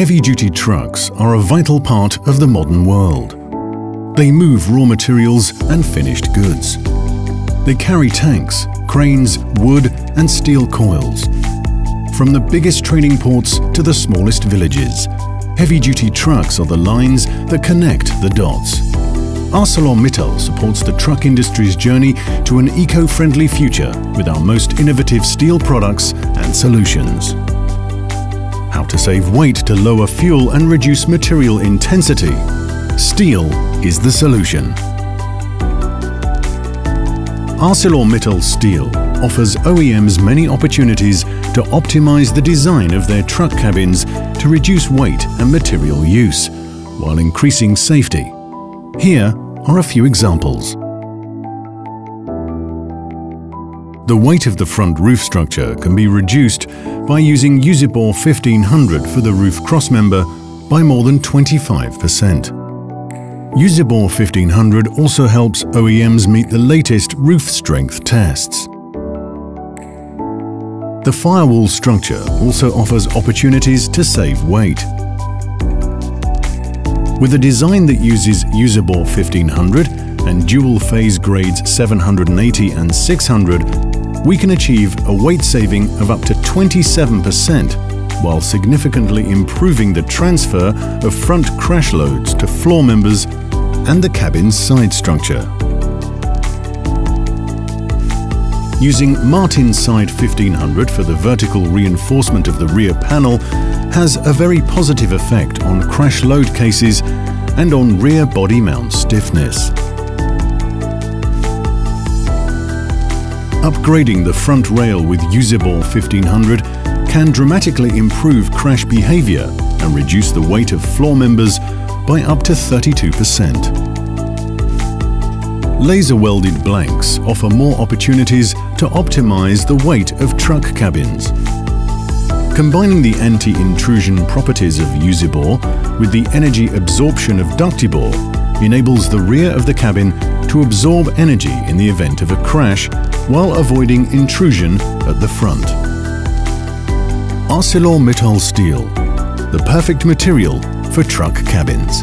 Heavy-duty trucks are a vital part of the modern world. They move raw materials and finished goods. They carry tanks, cranes, wood and steel coils. From the biggest trading ports to the smallest villages, heavy-duty trucks are the lines that connect the dots. ArcelorMittal supports the truck industry's journey to an eco-friendly future with our most innovative steel products and solutions how to save weight to lower fuel and reduce material intensity. Steel is the solution. ArcelorMittal Steel offers OEMs many opportunities to optimize the design of their truck cabins to reduce weight and material use, while increasing safety. Here are a few examples. The weight of the front roof structure can be reduced by using Usibor 1500 for the roof crossmember by more than 25%. Usibor 1500 also helps OEMs meet the latest roof strength tests. The firewall structure also offers opportunities to save weight. With a design that uses Usibor 1500 and dual phase grades 780 and 600, we can achieve a weight saving of up to 27% while significantly improving the transfer of front crash loads to floor members and the cabin's side structure. Using Martinsite 1500 for the vertical reinforcement of the rear panel has a very positive effect on crash load cases and on rear body mount stiffness. Upgrading the front rail with Usibor 1500 can dramatically improve crash behavior and reduce the weight of floor members by up to 32%. Laser welded blanks offer more opportunities to optimize the weight of truck cabins. Combining the anti-intrusion properties of Usibor with the energy absorption of Ductibor enables the rear of the cabin to absorb energy in the event of a crash while avoiding intrusion at the front. ArcelorMittal Steel, the perfect material for truck cabins.